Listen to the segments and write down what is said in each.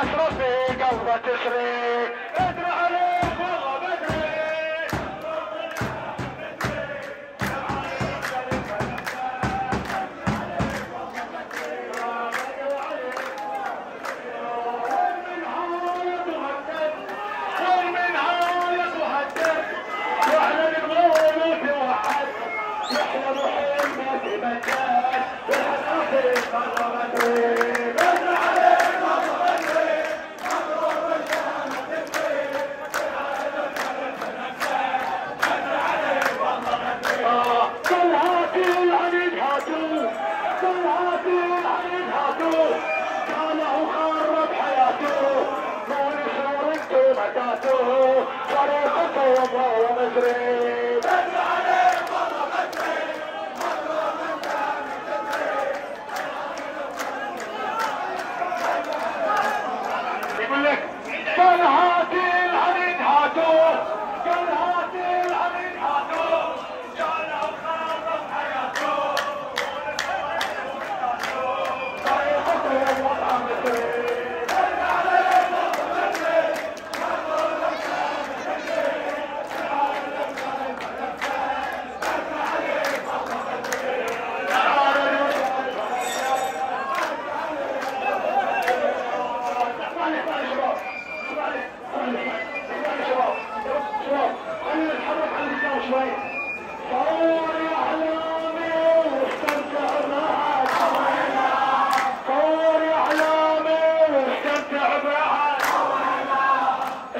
Astros, Vegas, bate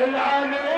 العالمين.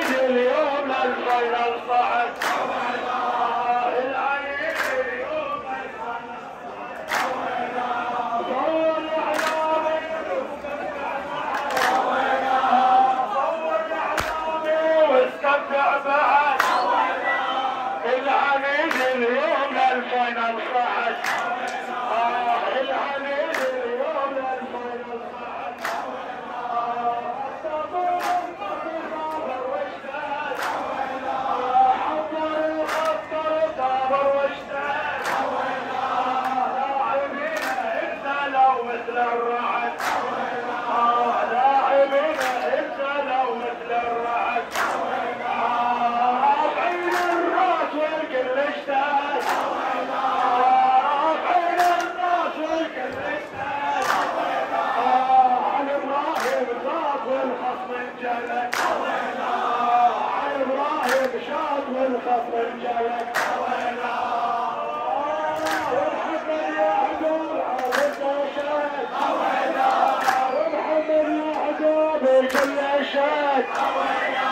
الشد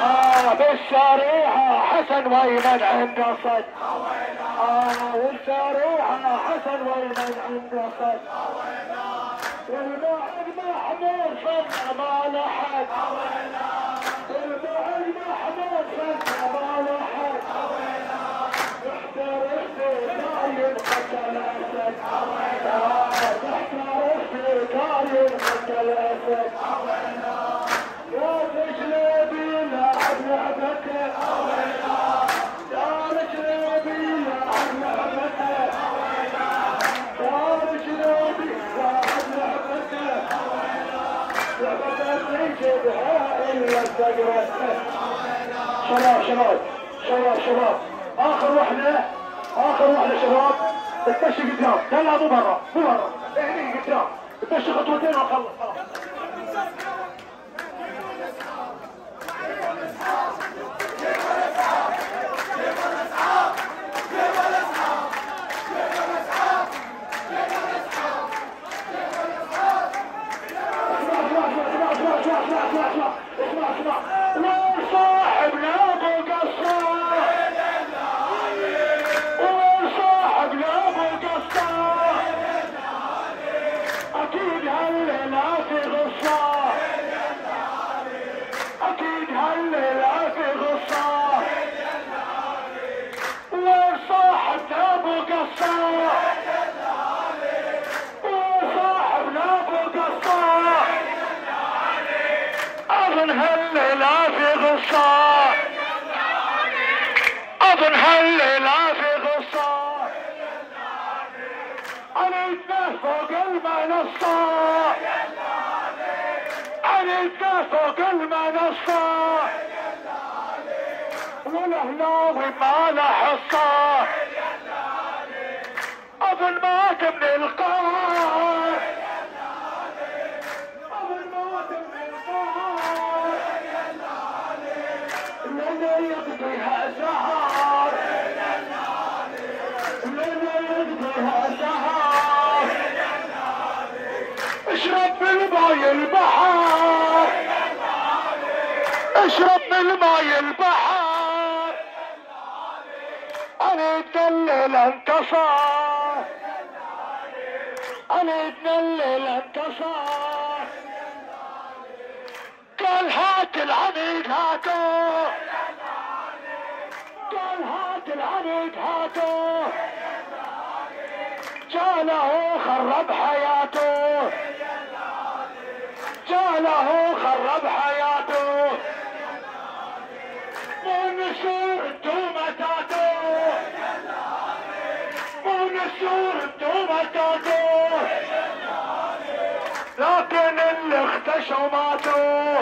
آه بالشريحة حسن ويمن عند صد آه بالشريحة حسن ويمن عند صد والبعد محمود صد ما لحد. Oh. محمود صد شباب شباب شباب شباب آخر وحدة. آخر وحدة شباب. اتمشي قدام تلعبوا برا مو برا. هني قدام اتمشي خطوتين وخلص. هالليلة في غصة؟ اريدنا فوق المنصة اريدنا فوق المنصة والاهلاوي ما له حصة أظن مات من القهر البحر اشرب من ماي البحر اريد الليل انتصر اريد الليل انتصر قال هات العميد هاتو. قال هات العميد هاتو. جاله خرب حياته. جاله خرب حياته. انتومتاتو مو نسور انتومتاتو لكن اللي اختشوا ماتوا.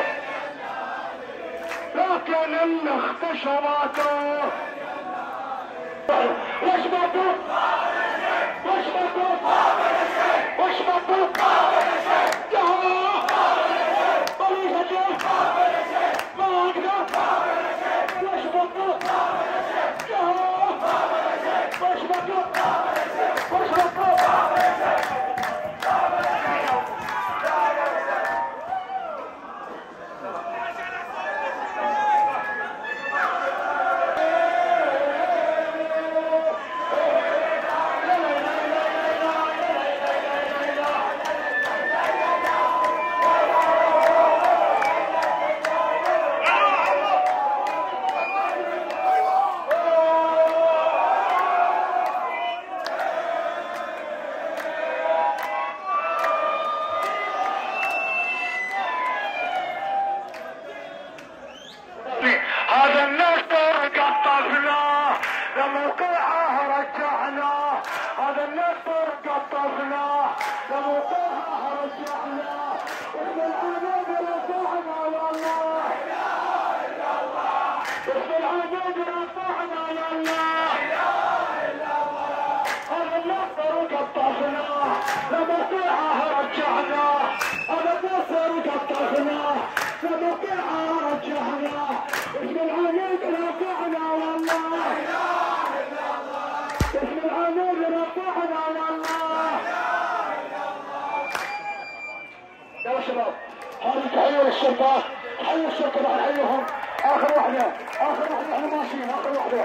لكن اللي اختشوا ماتوا. وش ماتوا؟ وش ماتوا؟ وش ماتوا يا بليز الجيش ما أقدر وش ماتوا يا وش ماتوا وش ماتوا هذا النستر قطفناه لموقعه رجعناه النستر قطفناه لموقعه رجعناه اسم العبيد رفعنا النصر قطفناه لموقعه رجعناه هذا النصر قطفناه تحية للشباب تحية الشرطة بعد حيهم آخر واحدة آخر واحدة إحنا ماشيين آخر واحدة